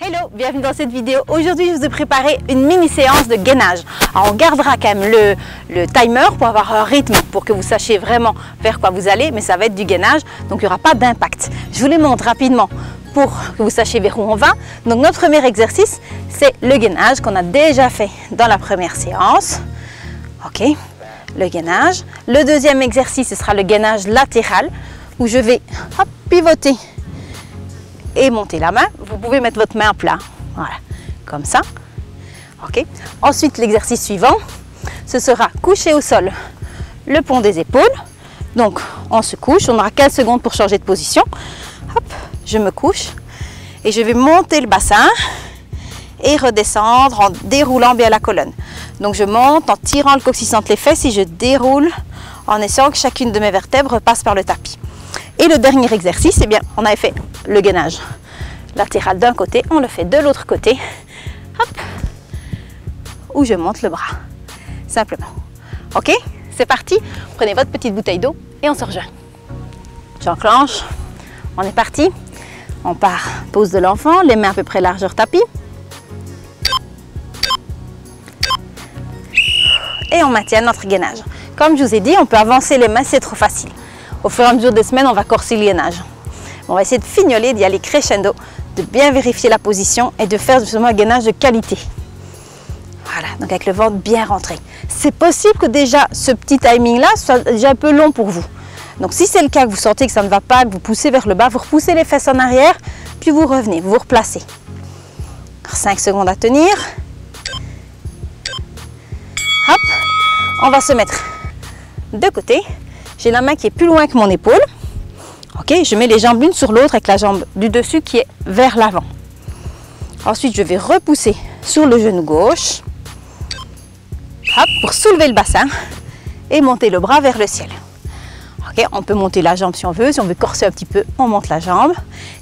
Hello, bienvenue dans cette vidéo. Aujourd'hui, je vous ai préparé une mini séance de gainage. On gardera quand même le, timer pour avoir un rythme, pour que vous sachiez vraiment vers quoi vous allez, mais ça va être du gainage, donc il n'y aura pas d'impact. Je vous les montre rapidement pour que vous sachiez vers où on va. Donc, notre premier exercice, c'est le gainage qu'on a déjà fait dans la première séance. Ok, le gainage. Le deuxième exercice, ce sera le gainage latéral, où je vais pivoter et monter la main. Vous pouvez mettre votre main à plat, voilà, comme ça. Ok. Ensuite, l'exercice suivant, ce sera coucher au sol le pont des épaules. Donc, on se couche, on aura 15 secondes pour changer de position. Hop, je me couche et je vais monter le bassin et redescendre en déroulant bien la colonne. Donc, je monte en tirant le coccyx entre les fesses et je déroule en essayant que chacune de mes vertèbres passe par le tapis. Et le dernier exercice, eh bien, on avait fait le gainage latéral d'un côté, on le fait de l'autre côté. Hop, où je monte le bras, simplement. Ok, c'est parti. Prenez votre petite bouteille d'eau et on se rejoint. J'enclenche, on est parti. On part, pose de l'enfant, les mains à peu près largeur tapis. Et on maintient notre gainage. Comme je vous ai dit, on peut avancer les mains, c'est trop facile. Au fur et à mesure des semaines, on va corser le gainage. On va essayer de fignoler, d'y aller crescendo, de bien vérifier la position et de faire justement un gainage de qualité. Voilà, donc avec le ventre bien rentré. C'est possible que déjà ce petit timing-là soit déjà un peu long pour vous. Donc si c'est le cas, que vous sentez que ça ne va pas, vous poussez vers le bas, vous repoussez les fesses en arrière, puis vous revenez, vous vous replacez. 5 secondes à tenir. Hop, on va se mettre de côté. J'ai la main qui est plus loin que mon épaule. Ok, je mets les jambes l'une sur l'autre avec la jambe du dessus qui est vers l'avant. Ensuite, je vais repousser sur le genou gauche. Pour soulever le bassin et monter le bras vers le ciel. On peut monter la jambe si on veut. Si on veut corser un petit peu, on monte la jambe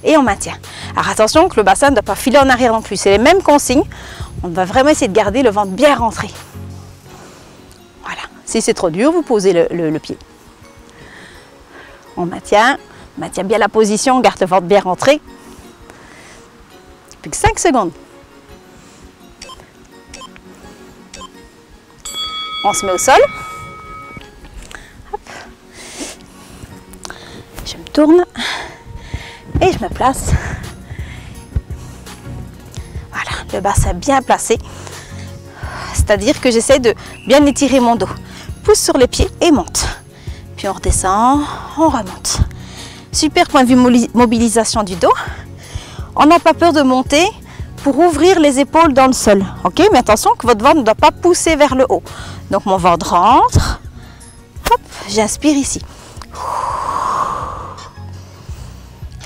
et on maintient. Alors attention que le bassin ne doit pas filer en arrière non plus. C'est les mêmes consignes. On va vraiment essayer de garder le ventre bien rentré. Voilà. Si c'est trop dur, vous posez le pied. On maintient. Maintient bien la position, garde le ventre bien rentré. Plus que 5 secondes. On se met au sol. Je me tourne et je me place. Voilà, le bassin bien placé. C'est-à-dire que j'essaie de bien étirer mon dos. Pousse sur les pieds et monte. Puis on redescend, on remonte. Super point de vue mobilisation du dos. On n'a pas peur de monter pour ouvrir les épaules dans le sol. Ok, mais attention que votre ventre ne doit pas pousser vers le haut. Donc mon ventre rentre. Hop, j'inspire ici.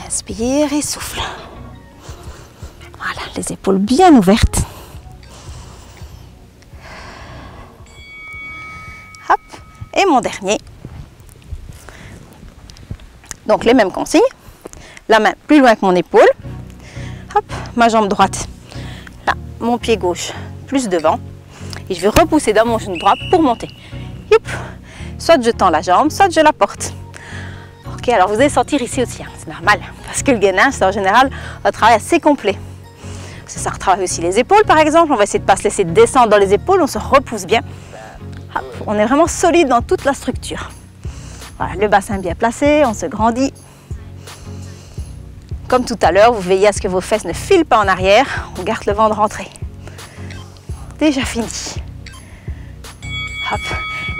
Inspire et souffle. Voilà, les épaules bien ouvertes. Et mon dernier. Donc les mêmes consignes. La main plus loin que mon épaule. Hop, ma jambe droite. Là, mon pied gauche plus devant. Et je vais repousser dans mon genou droit pour monter. Soit je tends la jambe, soit je la porte. Ok, alors vous allez sentir ici aussi, hein, c'est normal. Parce que le gainage, c'est en général un travail assez complet. Ça retravaille aussi les épaules par exemple. On va essayer de ne pas se laisser descendre dans les épaules, on se repousse bien. on est vraiment solide dans toute la structure. Voilà, le bassin bien placé, on se grandit. Comme tout à l'heure, vous veillez à ce que vos fesses ne filent pas en arrière. On garde le ventre rentré. Déjà fini. Hop.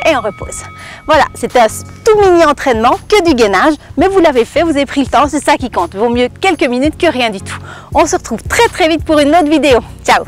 Et on repose. Voilà, c'était un tout mini entraînement, que du gainage, mais vous l'avez fait, vous avez pris le temps, c'est ça qui compte. Vaut mieux quelques minutes que rien du tout. On se retrouve très très vite pour une autre vidéo. Ciao